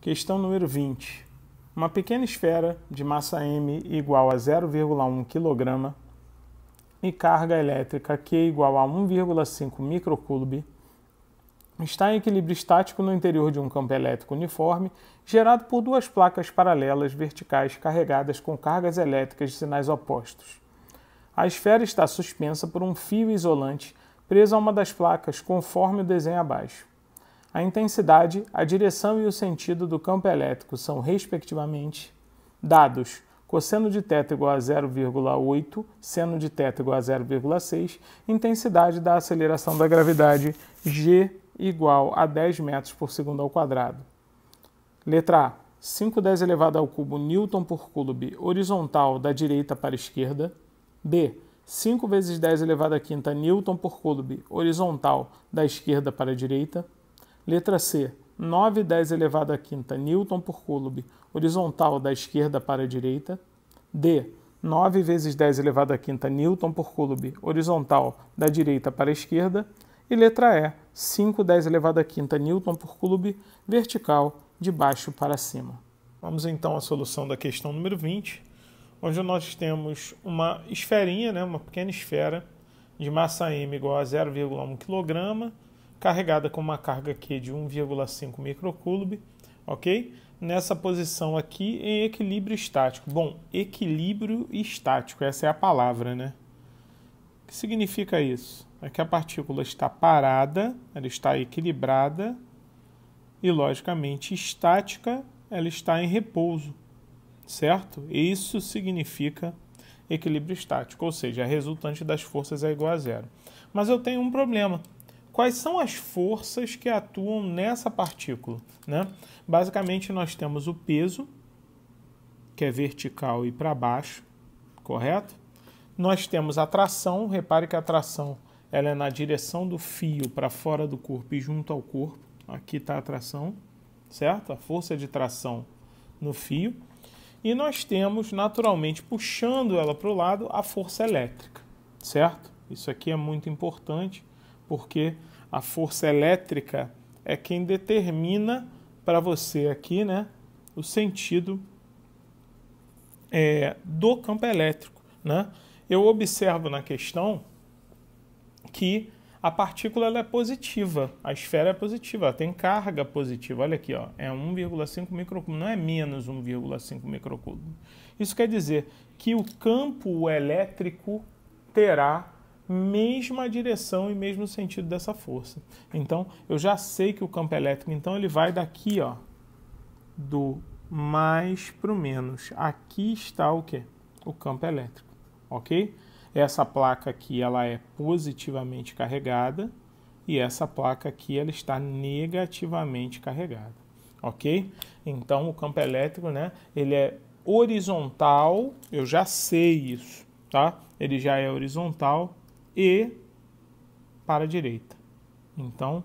Questão número 20. Uma pequena esfera de massa m igual a 0,1 kg e carga elétrica Q igual a 1,5 microcoulomb está em equilíbrio estático no interior de um campo elétrico uniforme gerado por duas placas paralelas verticais carregadas com cargas elétricas de sinais opostos. A esfera está suspensa por um fio isolante preso a uma das placas, conforme o desenho abaixo. A intensidade, a direção e o sentido do campo elétrico são, respectivamente, dados cosseno de θ igual a 0,8, seno de θ igual a 0,6, intensidade da aceleração da gravidade g igual a 10 metros por segundo ao quadrado. Letra A. 5,10 elevado ao cubo Newton por Coulomb horizontal da direita para a esquerda. B. 5 vezes 10 elevado à quinta Newton por Coulomb horizontal da esquerda para a direita. Letra C. 9 10 elevado à quinta Newton por Coulomb horizontal da esquerda para a direita. D. 9 vezes 10 elevado à quinta Newton por Coulomb horizontal da direita para a esquerda. E letra E. 5 10 elevado à quinta Newton por Coulomb vertical de baixo para cima. Vamos então à solução da questão número 20, onde nós temos uma esferinha, né, uma pequena esfera de massa m igual a 0,1 kg, carregada com uma carga Q de 1,5 microcoulomb, ok? Nessa posição aqui em equilíbrio estático. Bom, equilíbrio estático, essa é a palavra, né? O que significa isso? É que a partícula está parada, ela está equilibrada e, logicamente, estática, ela está em repouso, certo? Isso significa equilíbrio estático, ou seja, a resultante das forças é igual a zero. Mas eu tenho um problema. Quais são as forças que atuam nessa partícula? Né? Basicamente, nós temos o peso, que é vertical e para baixo, correto? Nós temos a tração, repare que a tração ela é na direção do fio para fora do corpo e junto ao corpo. Aqui está a tração, certo? A força de tração no fio. E nós temos, naturalmente, puxando ela para o lado, a força elétrica, certo? Isso aqui é muito importante, porque a força elétrica é quem determina para você aqui, né, o sentido é, do campo elétrico, né? Eu observo na questão que a partícula é positiva, a esfera é positiva, ela tem carga positiva. Olha aqui, ó, é 1,5 microcoulomb, não é menos 1,5 microcoulomb. Isso quer dizer que o campo elétrico terá mesma direção e mesmo sentido dessa força. Então, eu já sei que o campo elétrico, então ele vai daqui, ó, do mais para o menos. Aqui está o que? O campo elétrico, ok? Essa placa aqui ela é positivamente carregada e essa placa aqui ela está negativamente carregada, ok? Então o campo elétrico, né? Ele é horizontal, eu já sei isso, tá? Ele já é horizontal e para a direita. Então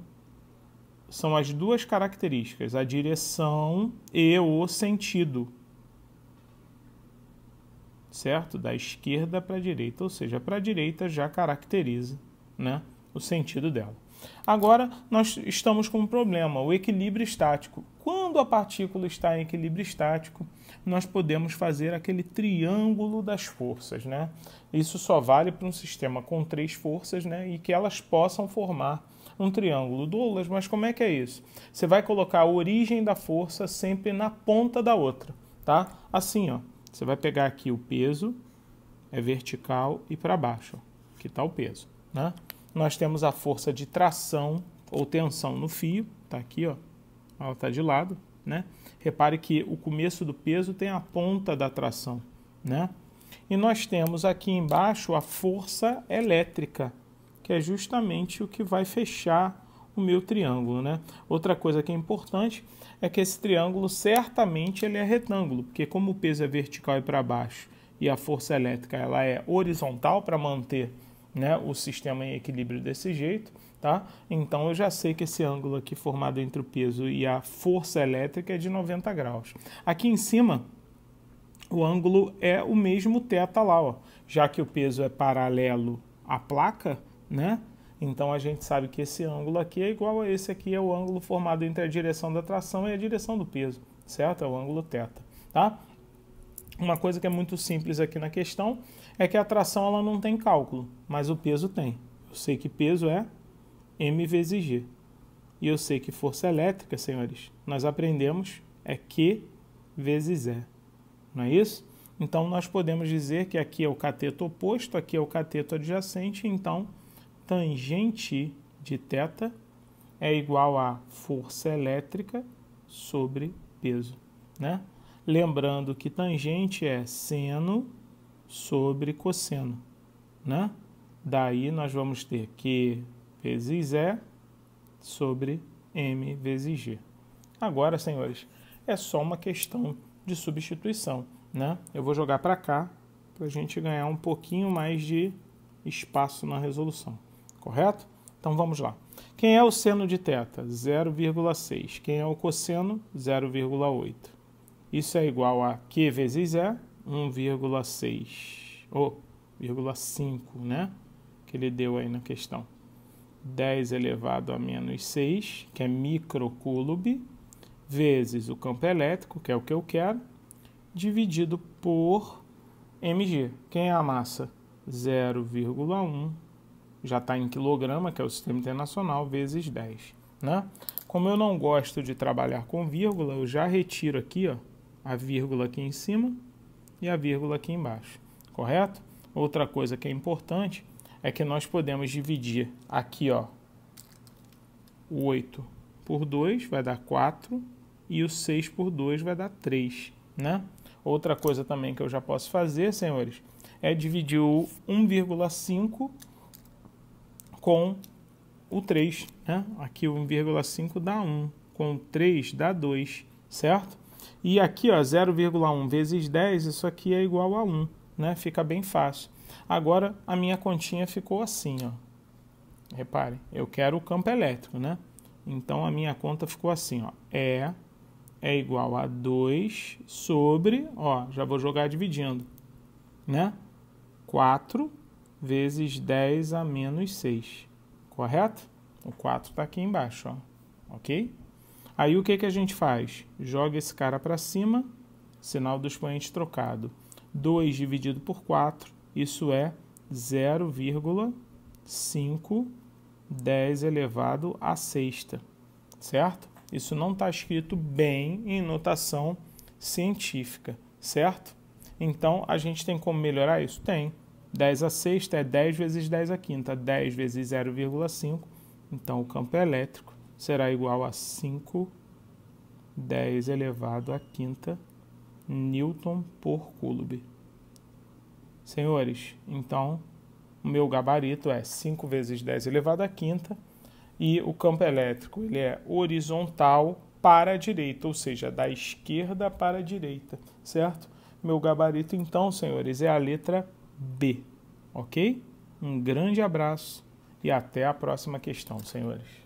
são as duas características, a direção e o sentido certo? Da esquerda para a direita, ou seja, para a direita já caracteriza né, o sentido dela. Agora, nós estamos com um problema, o equilíbrio estático. Quando a partícula está em equilíbrio estático, nós podemos fazer aquele triângulo das forças. Né? Isso só vale para um sistema com três forças né, e que elas possam formar um triângulo. Douglas, mas como é que é isso? Você vai colocar a origem da força sempre na ponta da outra. Tá? Assim, ó. Você vai pegar aqui o peso, é vertical e para baixo. Aqui está o peso. Né? Nós temos a força de tração ou tensão no fio, está aqui, ó. Ela está de lado. Né? Repare que o começo do peso tem a ponta da tração. Né? E nós temos aqui embaixo a força elétrica, que é justamente o que vai fechar o meu triângulo, né? Outra coisa que é importante é que esse triângulo certamente ele é retângulo, porque como o peso é vertical e para baixo e a força elétrica ela é horizontal para manter né, o sistema em equilíbrio desse jeito, tá? Então eu já sei que esse ângulo aqui formado entre o peso e a força elétrica é de 90 graus. Aqui em cima o ângulo é o mesmo θ lá, ó. já que o peso é paralelo à placa, né? Então a gente sabe que esse ângulo aqui é igual a esse aqui, é o ângulo formado entre a direção da tração e a direção do peso, certo? É o ângulo θ, tá? Uma coisa que é muito simples aqui na questão é que a tração ela não tem cálculo, mas o peso tem. Eu sei que peso é m vezes g. E eu sei que força elétrica, senhores, nós aprendemos é Q vezes E. Não é isso? Então, nós podemos dizer que aqui é o cateto oposto, aqui é o cateto adjacente, então, tangente de θ é igual a força elétrica sobre peso, né? Lembrando que tangente é seno sobre cosseno, né? Daí nós vamos ter Q vezes E sobre M vezes G. Agora, senhores, é só uma questão de substituição né? Eu vou jogar para cá para a gente ganhar um pouquinho mais de espaço na resolução, correto? Então vamos lá. Quem é o seno de θ? 0,6. Quem é o cosseno? 0,8. Isso é igual a Q vezes E, 1,6, ou oh, 0,5, né? Que ele deu aí na questão. 10 elevado a menos 6, que é microcoulomb, vezes o campo elétrico, que é o que eu quero, dividido por mg. Quem é a massa? 0,1, já está em quilograma, que é o sistema internacional, vezes 10. Né? Como eu não gosto de trabalhar com vírgula, eu já retiro aqui ó, a vírgula aqui em cima e a vírgula aqui embaixo, correto? Outra coisa que é importante é que nós podemos dividir aqui ó, o 8 por 2 vai dar 4 e o 6 por 2 vai dar 3, né? Outra coisa também que eu já posso fazer, senhores, é dividir o 1,5 com o 3. Né? Aqui o 1,5 dá 1, com o 3 dá 2, certo? E aqui, 0,1 vezes 10, isso aqui é igual a 1, né? Fica bem fácil. Agora, a minha continha ficou assim, ó. Repare, eu quero o campo elétrico, né? Então, a minha conta ficou assim, ó. É é igual a 2 sobre, ó, já vou jogar dividindo, né? 4 vezes 10 a menos 6, correto? O 4 está aqui embaixo, ó, ok? Aí o que, que a gente faz? Joga esse cara para cima, sinal do expoente trocado. 2 dividido por 4, isso é 0,5 10 elevado a sexta, certo? Isso não está escrito bem em notação científica, certo? Então, a gente tem como melhorar isso? Tem. 10 a sexta é 10 vezes 10 a quinta. 10 vezes 0,5. Então, o campo elétrico será igual a 5 10 elevado a quinta Newton por Coulomb. Senhores, então, o meu gabarito é 5 vezes 10 elevado a quinta e o campo elétrico ele é horizontal para a direita, ou seja, da esquerda para a direita, certo? Meu gabarito, então, senhores, é a letra B, ok? Um grande abraço e até a próxima questão, senhores.